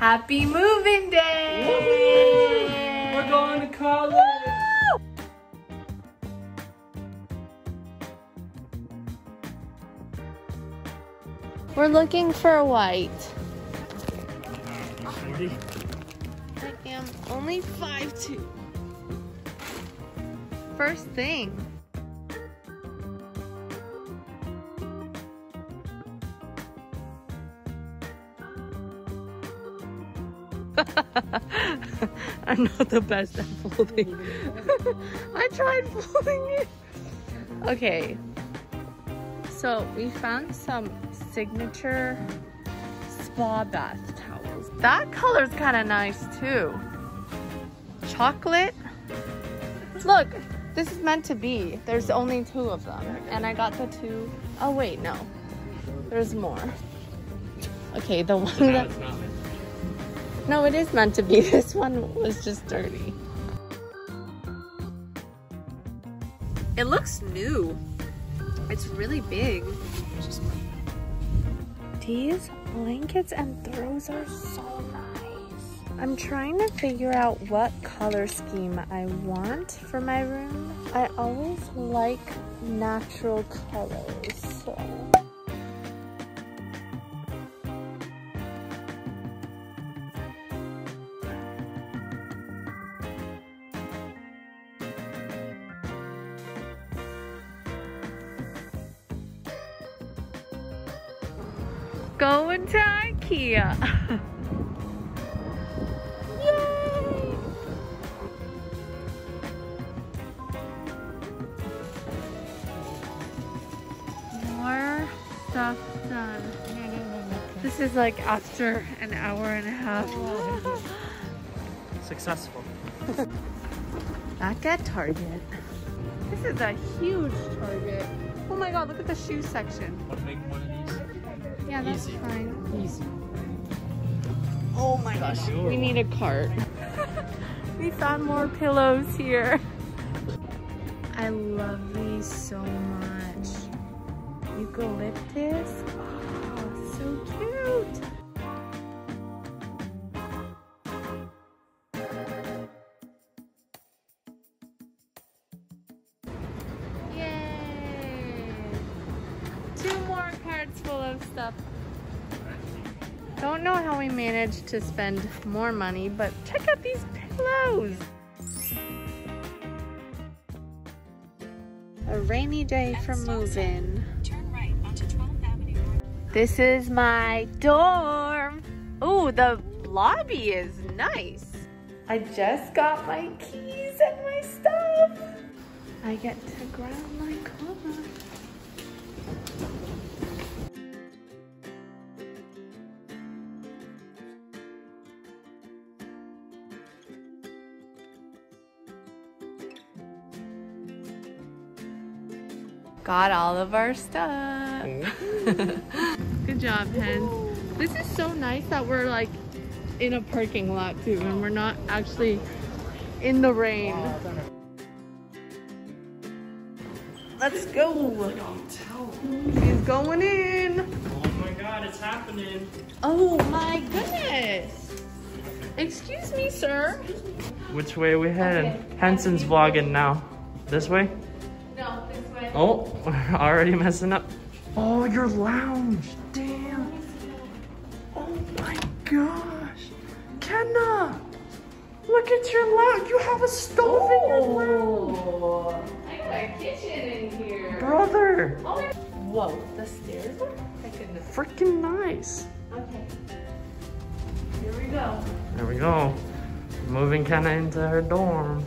Happy moving day! We're going to college. We're looking for a white. I am only five 5'2". First thing. I'm not the best at folding. I tried folding it. Okay. So we found some signature spa bath towels. That color's kind of nice too. Chocolate. Look, this is meant to be. There's only two of them. And I got the two. Oh wait, no. There's more. Okay, the one that... No, it is meant to be. This one was just dirty. It looks new. It's really big. These blankets and throws are so nice. I'm trying to figure out what color scheme I want for my room. I always like natural colors, so. Going to Ikea. Yay! More stuff done. This is like after an hour and a half. Successful. Back at Target. This is a huge Target. Oh my god, look at the shoe section. Yeah, that's Easy. fine. Easy. Oh my gosh, Sure. we need a cart. we found more pillows here. I love these so much. Eucalyptus. Oh, so cute. Yay! Two more carts full of stuff. Don't know how we managed to spend more money, but check out these pillows. A rainy day for moving. Turn right onto 12th Avenue North. This is my dorm. Ooh, the lobby is nice. I just got my keys and my stuff. I get to grab my car. Got all of our stuff. Good job, Hen. This is so nice that we're like in a parking lot too, and we're not actually in the rain. Let's go. He's going in. Oh my god, it's happening. Oh my goodness. Excuse me, sir. Which way are we headed? Okay. Henson's vlogging now. This way? No, this way. Oh, we're already messing up. Oh, your lounge. Damn. Oh my gosh. Kenna. Look at your lounge. You have a stove in your lounge. Oh, I got a kitchen in here. Brother. Oh Whoa, the stairs are? My. Freaking nice. Okay. Here we go. There we go. Moving Kenna into her dorm.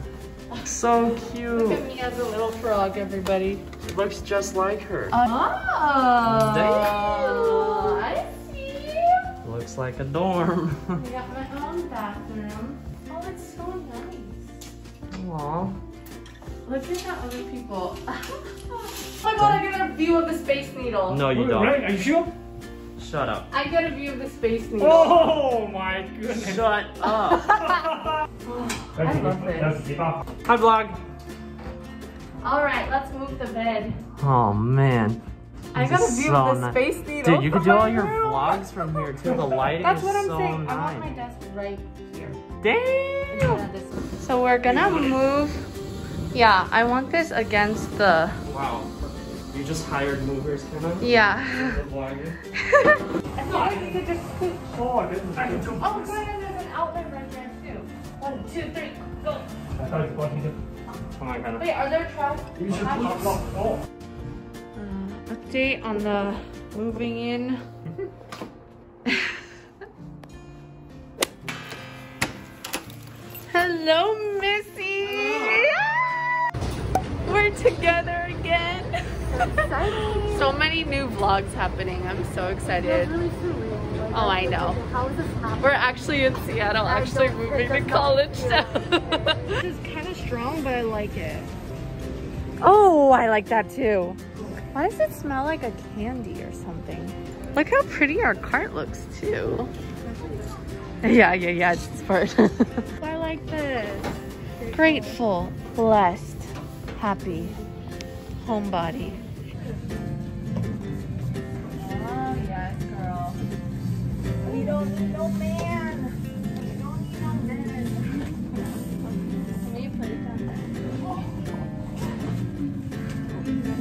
So cute. Look at me as a little frog, everybody. It Looks just like her. Oh, Damn. I see. Looks like a dorm. I got my own bathroom. Oh, it's so nice. Aw. Look at that other people. oh my god, I get a view of the Space Needle. No, you Wait, don't. Right? Are you sure? Shut up. I get a view of the Space Needle. Oh my goodness. Shut up. I love this. Hi, vlog. All right, let's move the bed. Oh, man. I got a view so of the nice. space needle. Dude, you could do all your room. vlogs from here too. The lighting That's is what I'm so saying. I want my desk right here. Damn. Yeah, this one. So we're gonna move. Yeah, I want this against the. Wow. You just hired movers, can I? Yeah. I thought you could just scoot. Oh, I didn't. Oh, good. And there's an outlet right there too. One, two, three, go. Come on, kind of. Wait, are there trout? Oh. Uh, update on the moving in. Hello, Missy. We're together again. So many new vlogs happening. I'm so excited. Oh, I know. How is this happening? We're actually in Seattle, actually don't- moving to college feel now. This is kind of strong, but I like it. Oh, I like that too. Why does it smell like a candy or something? Look how pretty our cart looks too. Yeah, yeah, yeah, it's part. I like this. Grateful, blessed, happy, homebody. We don't need no man. We don't need no man. Can you put it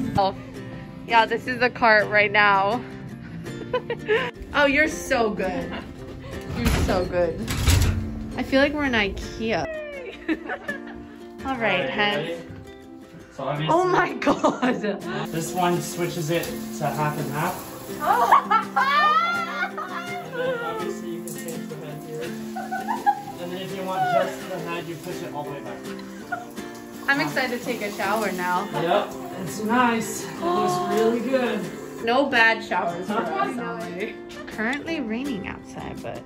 down Oh, yeah, this is the cart right now. oh, you're so good. You're so good. I feel like we're in Ikea. All right, heads. So Oh my god. this one switches it to half and half. And then obviously you can change the head here. And then if you want just the head, you push it all the way back. I'm excited to take a shower now. Yep, it's nice. It looks really good. No bad showers for us. Emily. Currently raining outside, but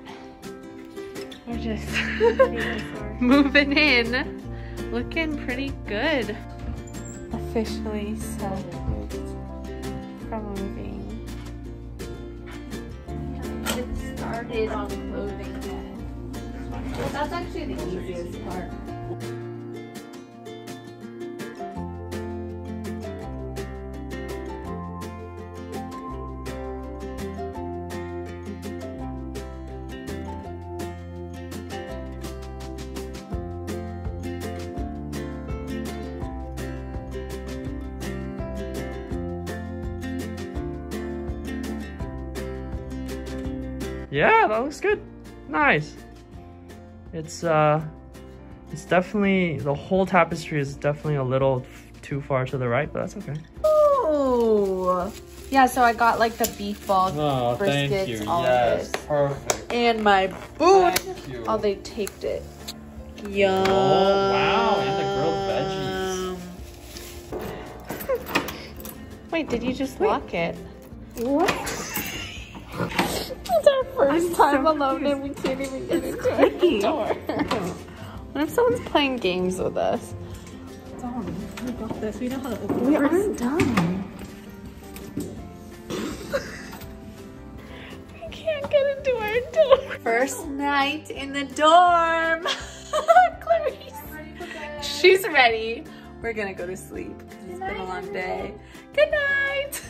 we're just moving in. Looking pretty good. Officially set started on clothing. Well, that's actually the easiest part. Yeah, that looks good. Nice. It's uh, it's definitely the whole tapestry is definitely a little too far to the right, but that's okay. Oh. Yeah, so I got like the beef ball Oh, briskets, all of this. perfect. And my boot. Oh, they taped it. Yum. Oh, wow, and the grilled veggies. Wait, did you just lock it? What? It's our first time alone and we can't even get into the door. what if someone's playing games with us? We got this. We know how to open We aren't done. we can't get into our dorm. First night in the dorm. Clarice. She's ready. We're gonna go to sleep. It's been a long day. Good night.